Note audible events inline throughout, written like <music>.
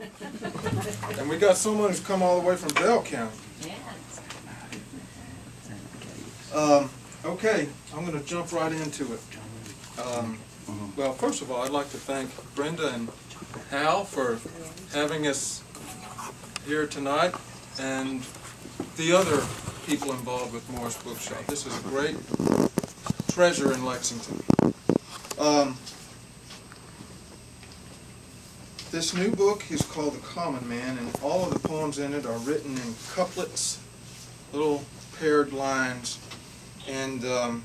<laughs> And we got someone who's come all the way from Bell County. Yes. Um, okay, I'm gonna jump right into it. Um, well, first of all, I'd like to thank Brenda and Hal for having us here tonight, and the other people involved with Morris Bookshop. This is a great treasure in Lexington. Um, this new book is called The Common Man, and all of the poems in it are written in couplets, little paired lines, and um,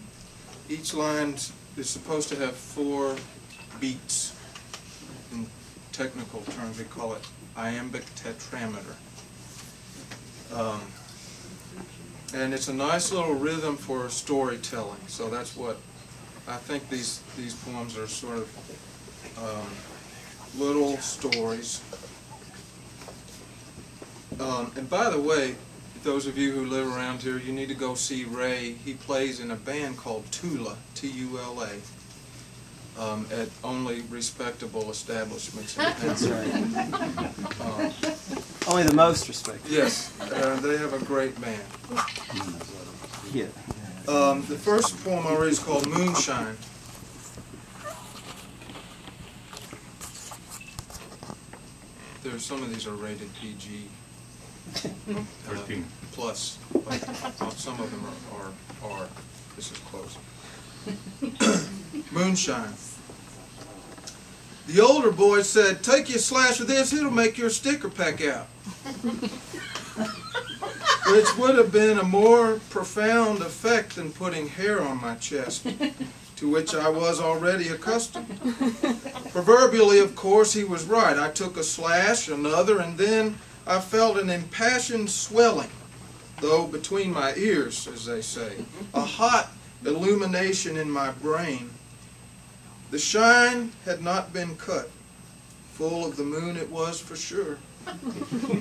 each line is supposed to have four beats. In technical terms, we call it iambic tetrameter. Um, and it's a nice little rhythm for storytelling. So that's what I think these these poems are sort of um, little stories. Um, and by the way, those of you who live around here, you need to go see Ray. He plays in a band called Tula, T-U-L-A, um, at only respectable establishments. in. <laughs> That's right. Um, Only the most respectable. yes, uh, they have a great band. Yeah. Um, the first poem I read is called Moonshine. There, some of these are rated PG. <laughs> uh, Thirteen. Plus, but uh, some of them are, are, are, this is close. Moonshine. The older boy said, take you a slash of this, it'll make your sticker pack out. <laughs> Which would have been a more profound effect than putting hair on my chest, to which I was already accustomed. Proverbially, of course, he was right. I took a slash, another, and then I felt an impassioned swelling, though between my ears, as they say, a hot illumination in my brain. The shine had not been cut. Full of the moon it was for sure.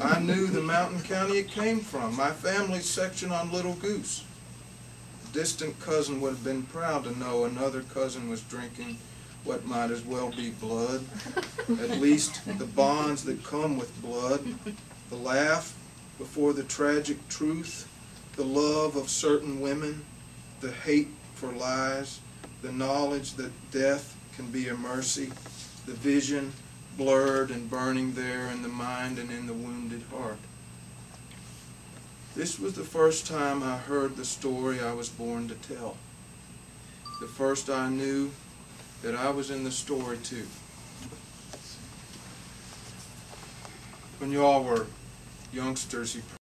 I knew the mountain county it came from, my family's section on Little Goose. A distant cousin would have been proud to know another cousin was drinking what might as well be blood. At <laughs> least the bonds that come with blood, the laugh before the tragic truth, the love of certain women, the hate for lies, the knowledge that death can be a mercy, the vision blurred and burning there in the mind and in the heart. This was the first time I heard the story I was born to tell. The first I knew that I was in the story too. When you all were youngsters, you